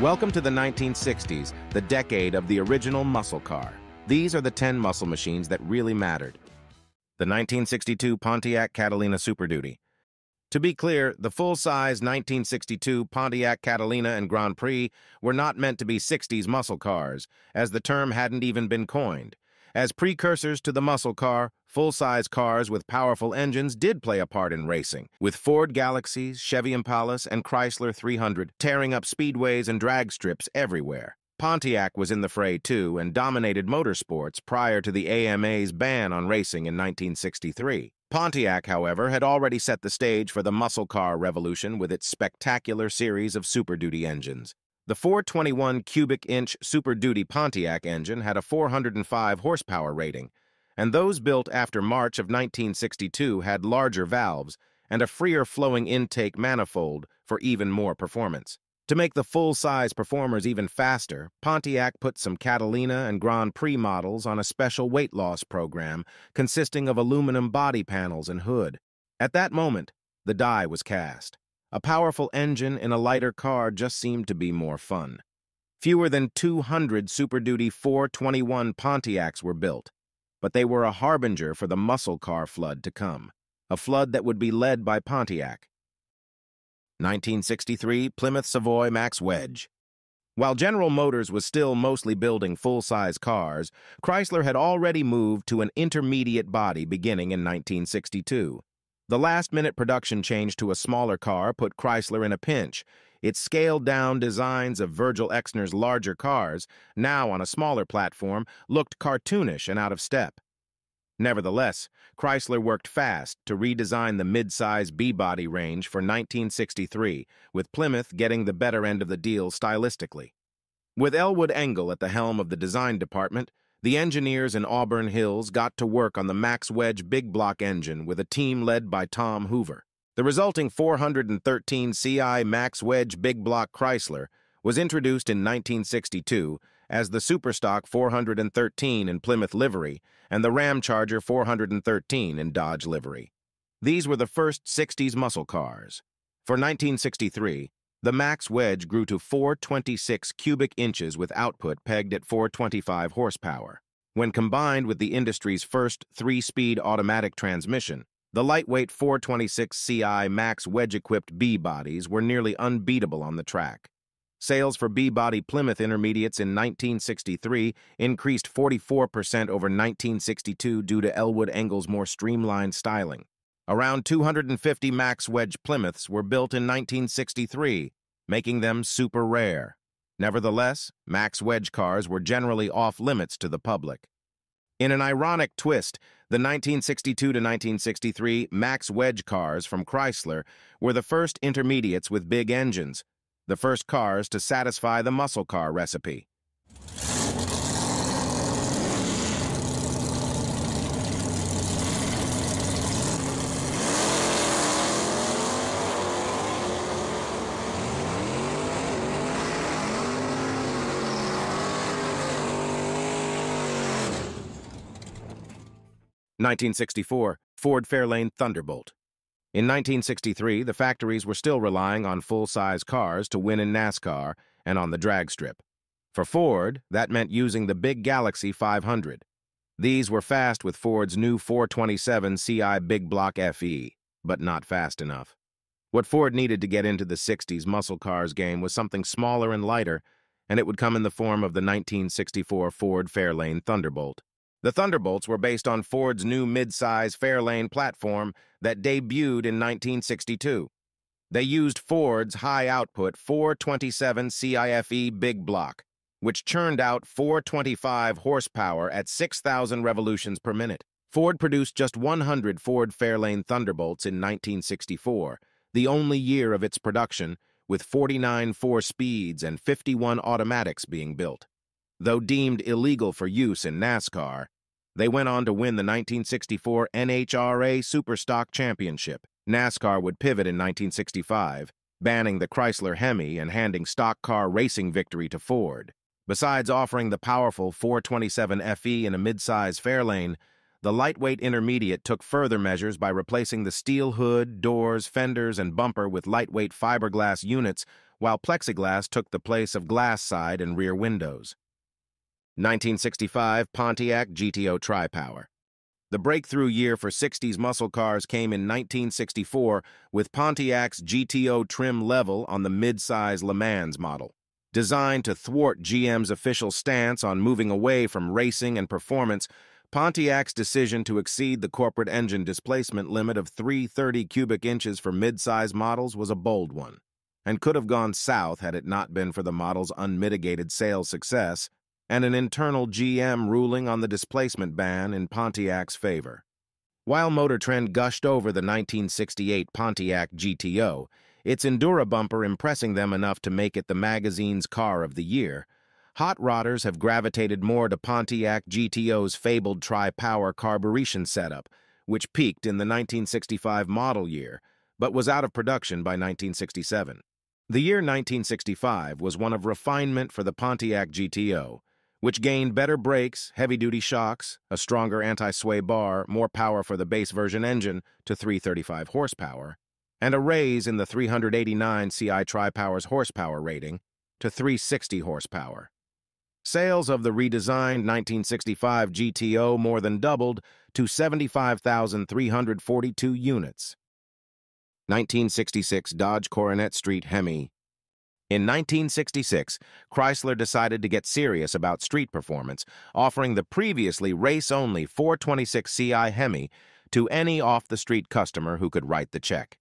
Welcome to the 1960s, the decade of the original muscle car. These are the 10 muscle machines that really mattered. The 1962 Pontiac Catalina Super Duty. To be clear, the full-size 1962 Pontiac Catalina and Grand Prix were not meant to be 60s muscle cars, as the term hadn't even been coined. As precursors to the muscle car, full-size cars with powerful engines did play a part in racing, with Ford Galaxies, Chevy Impalas, and Chrysler 300 tearing up speedways and drag strips everywhere. Pontiac was in the fray too and dominated motorsports prior to the AMA's ban on racing in 1963. Pontiac, however, had already set the stage for the muscle car revolution with its spectacular series of Super Duty engines. The 421 cubic inch Super Duty Pontiac engine had a 405 horsepower rating, and those built after March of 1962 had larger valves and a freer flowing intake manifold for even more performance. To make the full-size performers even faster, Pontiac put some Catalina and Grand Prix models on a special weight loss program consisting of aluminum body panels and hood. At that moment, the die was cast. A powerful engine in a lighter car just seemed to be more fun. Fewer than 200 Super Duty 421 Pontiacs were built, but they were a harbinger for the muscle car flood to come, a flood that would be led by Pontiac. 1963 Plymouth Savoy Max Wedge. While General Motors was still mostly building full-size cars, Chrysler had already moved to an intermediate body beginning in 1962. The last-minute production change to a smaller car put Chrysler in a pinch. Its scaled-down designs of Virgil Exner's larger cars, now on a smaller platform, looked cartoonish and out of step. Nevertheless, Chrysler worked fast to redesign the mid-size B-body range for 1963, with Plymouth getting the better end of the deal stylistically. With Elwood Engel at the helm of the design department, the engineers in Auburn Hills got to work on the Max Wedge big block engine with a team led by Tom Hoover. The resulting 413 CI Max Wedge big block Chrysler was introduced in 1962 as the Superstock 413 in Plymouth livery and the Ramcharger 413 in Dodge livery. These were the first 60s muscle cars. For 1963, the max wedge grew to 426 cubic inches with output pegged at 425 horsepower. When combined with the industry's first three-speed automatic transmission, the lightweight 426 CI max wedge-equipped B-bodies were nearly unbeatable on the track. Sales for B-body Plymouth intermediates in 1963 increased 44% over 1962 due to Elwood Engel's more streamlined styling. Around 250 Max Wedge Plymouths were built in 1963, making them super rare. Nevertheless, Max Wedge cars were generally off-limits to the public. In an ironic twist, the 1962 to 1963 Max Wedge cars from Chrysler were the first intermediates with big engines, the first cars to satisfy the muscle car recipe. Nineteen sixty-four Ford Fairlane Thunderbolt. In 1963, the factories were still relying on full-size cars to win in NASCAR and on the drag strip. For Ford, that meant using the big Galaxie 500. These were fast with Ford's new 427 CI Big Block FE, but not fast enough. What Ford needed to get into the 60s muscle cars game was something smaller and lighter, and it would come in the form of the 1964 Ford Fairlane Thunderbolt. The Thunderbolts were based on Ford's new mid-size Fairlane platform that debuted in 1962. They used Ford's high-output 427 CI FE big block, which churned out 425 horsepower at 6,000 revolutions per minute. Ford produced just 100 Ford Fairlane Thunderbolts in 1964, the only year of its production, with 49 four-speeds and 51 automatics being built. Though deemed illegal for use in NASCAR, they went on to win the 1964 NHRA Superstock Championship. NASCAR would pivot in 1965, banning the Chrysler Hemi and handing stock car racing victory to Ford. Besides offering the powerful 427 FE in a mid-size Fairlane, the lightweight intermediate took further measures by replacing the steel hood, doors, fenders, and bumper with lightweight fiberglass units while plexiglass took the place of glass side and rear windows. 1965 Pontiac GTO Tri-Power. The breakthrough year for 60s muscle cars came in 1964 with Pontiac's GTO trim level on the midsize Le Mans model. Designed to thwart GM's official stance on moving away from racing and performance, Pontiac's decision to exceed the corporate engine displacement limit of 330 cubic inches for mid-size models was a bold one, and could have gone south had it not been for the model's unmitigated sales success and an internal GM ruling on the displacement ban in Pontiac's favor. While Motor Trend gushed over the 1968 Pontiac GTO, its Endura bumper impressing them enough to make it the magazine's Car of the Year, hot rodders have gravitated more to Pontiac GTO's fabled tri-power carburation setup, which peaked in the 1965 model year, but was out of production by 1967. The year 1965 was one of refinement for the Pontiac GTO, which gained better brakes, heavy-duty shocks, a stronger anti-sway bar, more power for the base version engine to 335 horsepower, and a raise in the 389 CI Tri-Power's horsepower rating to 360 horsepower. Sales of the redesigned 1965 GTO more than doubled to 75,342 units. 1966 Dodge Coronet Street Hemi in 1966, Chrysler decided to get serious about street performance, offering the previously race-only 426 CI Hemi to any off-the-street customer who could write the check.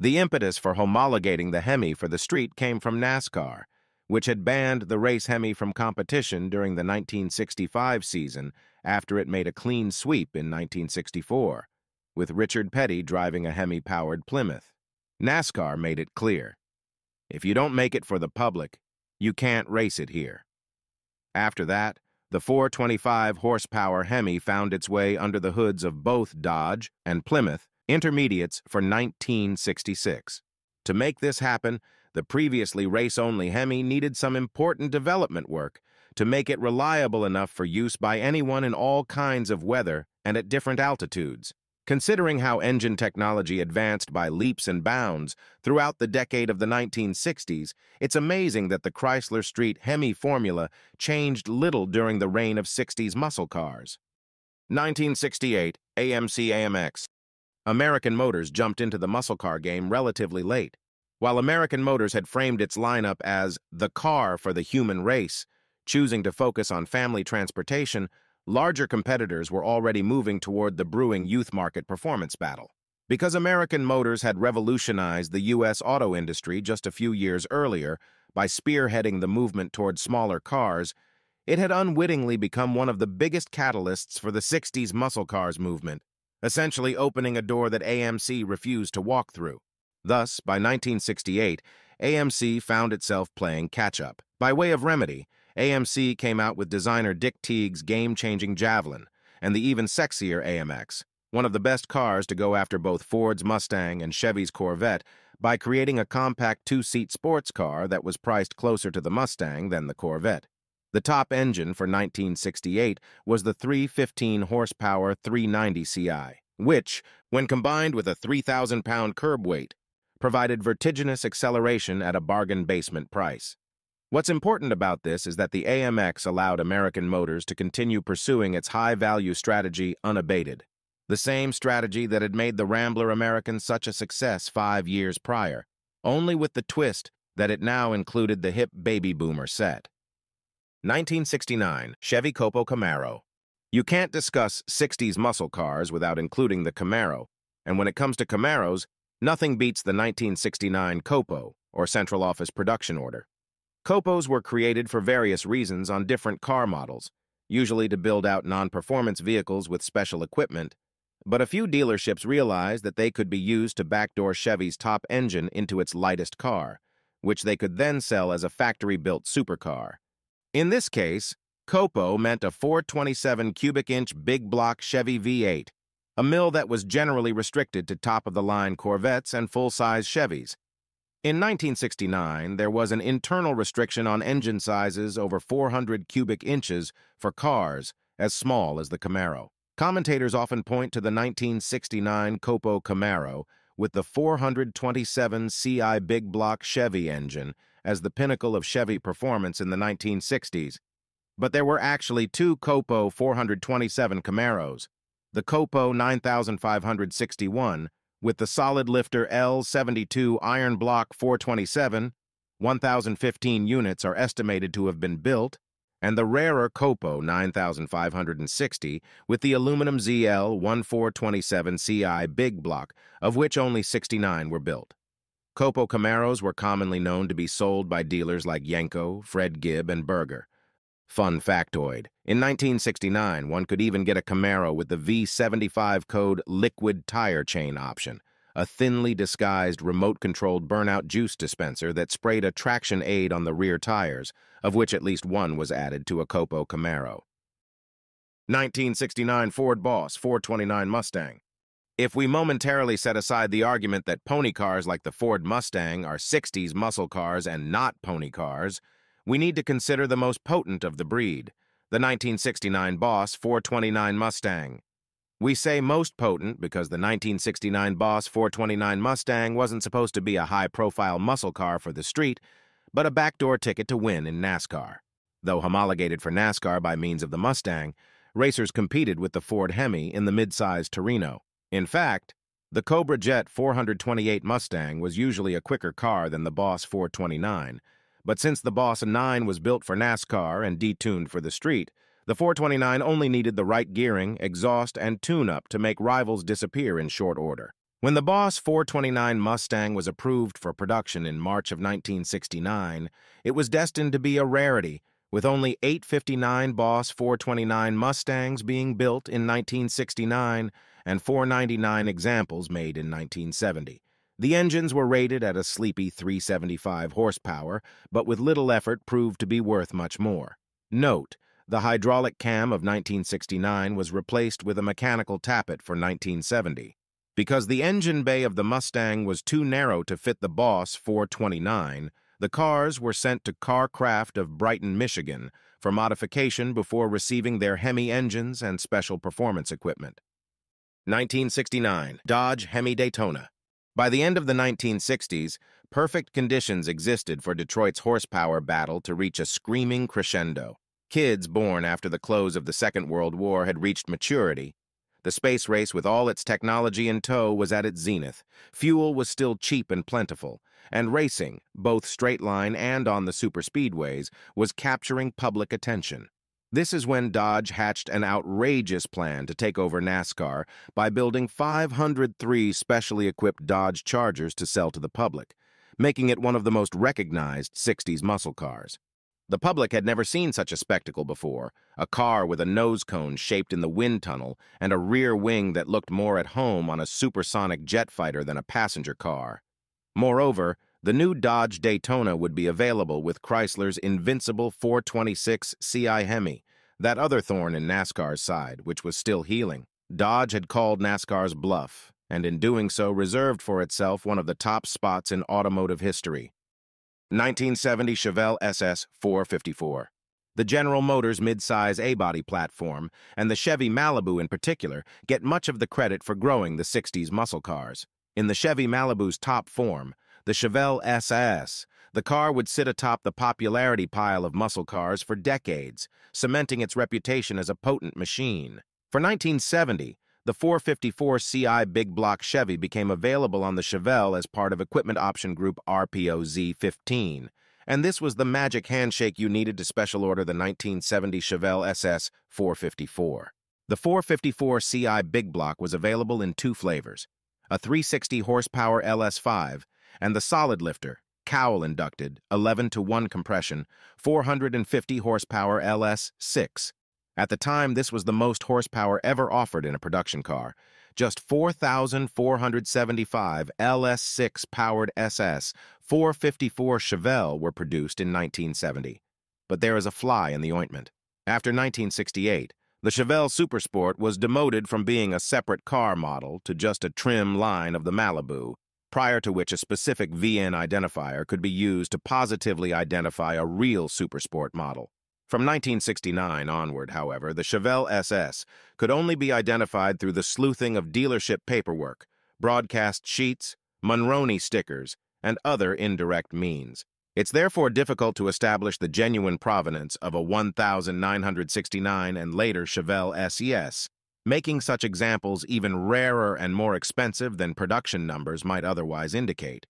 The impetus for homologating the Hemi for the street came from NASCAR, which had banned the race Hemi from competition during the 1965 season after it made a clean sweep in 1964, with Richard Petty driving a Hemi-powered Plymouth. NASCAR made it clear. If you don't make it for the public, you can't race it here. After that, the 425 horsepower Hemi found its way under the hoods of both Dodge and Plymouth intermediates for 1966. To make this happen, the previously race-only Hemi needed some important development work to make it reliable enough for use by anyone in all kinds of weather and at different altitudes. Considering how engine technology advanced by leaps and bounds throughout the decade of the 1960s, it's amazing that the Chrysler Street Hemi formula changed little during the reign of 60s muscle cars. 1968 AMC AMX American Motors jumped into the muscle car game relatively late. While American Motors had framed its lineup as the car for the human race, choosing to focus on family transportation, larger competitors were already moving toward the brewing youth market performance battle. Because American Motors had revolutionized the U.S. auto industry just a few years earlier by spearheading the movement toward smaller cars, it had unwittingly become one of the biggest catalysts for the 60s muscle cars movement, essentially opening a door that AMC refused to walk through. Thus, by 1968, AMC found itself playing catch-up. By way of remedy, AMC came out with designer Dick Teague's game-changing Javelin and the even sexier AMX, one of the best cars to go after both Ford's Mustang and Chevy's Corvette by creating a compact two-seat sports car that was priced closer to the Mustang than the Corvette. The top engine for 1968 was the 315-horsepower 390 CI, which, when combined with a 3,000-pound curb weight, provided vertiginous acceleration at a bargain basement price. What's important about this is that the AMX allowed American Motors to continue pursuing its high-value strategy unabated, the same strategy that had made the Rambler American such a success five years prior, only with the twist that it now included the hip baby boomer set. 1969 Chevy Copo Camaro. You can't discuss 60s muscle cars without including the Camaro, and when it comes to Camaros, nothing beats the 1969 Copo, or Central Office Production Order. Copos were created for various reasons on different car models, usually to build out non-performance vehicles with special equipment, but a few dealerships realized that they could be used to backdoor Chevy's top engine into its lightest car, which they could then sell as a factory-built supercar. In this case, Copo meant a 427 cubic inch big block Chevy V8, a mill that was generally restricted to top-of-the-line Corvettes and full-size Chevys, in 1969, there was an internal restriction on engine sizes over 400 cubic inches for cars as small as the Camaro. Commentators often point to the 1969 Copo Camaro, with the 427 CI big block Chevy engine as the pinnacle of Chevy performance in the 1960s. But there were actually two Copo 427 Camaros, the Copo 9561 with the solid lifter L72 iron block 427, 1,015 units are estimated to have been built, and the rarer Copo 9560 with the aluminum ZL1 427 CI big block, of which only 69 were built. Copo Camaros were commonly known to be sold by dealers like Yenko, Fred Gibb, and Berger. Fun factoid. In 1969, one could even get a Camaro with the V75 code liquid tire chain option, a thinly disguised remote-controlled burnout juice dispenser that sprayed a traction aid on the rear tires, of which at least one was added to a Copo Camaro. 1969 Ford Boss 429 Mustang. If we momentarily set aside the argument that pony cars like the Ford Mustang are 60s muscle cars and not pony cars, we need to consider the most potent of the breed, the 1969 Boss 429 Mustang. We say most potent because the 1969 Boss 429 Mustang wasn't supposed to be a high-profile muscle car for the street, but a backdoor ticket to win in NASCAR. Though homologated for NASCAR by means of the Mustang, racers competed with the Ford Hemi in the mid-sized Torino. In fact, the Cobra Jet 428 Mustang was usually a quicker car than the Boss 429, but since the Boss 9 was built for NASCAR and detuned for the street, the 429 only needed the right gearing, exhaust, and tune-up to make rivals disappear in short order. When the Boss 429 Mustang was approved for production in March of 1969, it was destined to be a rarity, with only 859 Boss 429 Mustangs being built in 1969 and 499 examples made in 1970. The engines were rated at a sleepy 375 horsepower, but with little effort proved to be worth much more. Note, the hydraulic cam of 1969 was replaced with a mechanical tappet for 1970. Because the engine bay of the Mustang was too narrow to fit the Boss 429, the cars were sent to Kar Kraft of Brighton, Michigan, for modification before receiving their Hemi engines and special performance equipment. 1969 Dodge Hemi Daytona by the end of the 1960s, perfect conditions existed for Detroit's horsepower battle to reach a screaming crescendo. Kids born after the close of the Second World War had reached maturity. The space race with all its technology in tow was at its zenith. Fuel was still cheap and plentiful, and racing, both straight line and on the superspeedways, was capturing public attention. This is when Dodge hatched an outrageous plan to take over NASCAR by building 503 specially equipped Dodge Chargers to sell to the public, making it one of the most recognized 60s muscle cars. The public had never seen such a spectacle before, a car with a nose cone shaped in the wind tunnel and a rear wing that looked more at home on a supersonic jet fighter than a passenger car. Moreover, the new Dodge Daytona would be available with Chrysler's invincible 426 CI Hemi, that other thorn in NASCAR's side, which was still healing. Dodge had called NASCAR's bluff, and in doing so reserved for itself one of the top spots in automotive history. 1970 Chevelle SS 454. The General Motors midsize A-body platform, and the Chevy Malibu in particular, get much of the credit for growing the 60s muscle cars. In the Chevy Malibu's top form, the Chevelle SS, the car would sit atop the popularity pile of muscle cars for decades, cementing its reputation as a potent machine. For 1970, the 454 CI Big Block Chevy became available on the Chevelle as part of Equipment Option Group RPO Z15, and this was the magic handshake you needed to special order the 1970 Chevelle SS 454. The 454 CI Big Block was available in two flavors, a 360 horsepower LS5 and the solid lifter, cowl inducted, 11 to 1 compression, 450 horsepower LS6. At the time, this was the most horsepower ever offered in a production car. Just 4,475 LS6 powered SS 454 Chevelle were produced in 1970. But there is a fly in the ointment. After 1968, the Chevelle Supersport was demoted from being a separate car model to just a trim line of the Malibu, prior to which a specific VIN identifier could be used to positively identify a real supersport model. From 1969 onward, however, the Chevelle SS could only be identified through the sleuthing of dealership paperwork, broadcast sheets, Monroney stickers, and other indirect means. It's therefore difficult to establish the genuine provenance of a 1969 and later Chevelle SES, making such examples even rarer and more expensive than production numbers might otherwise indicate.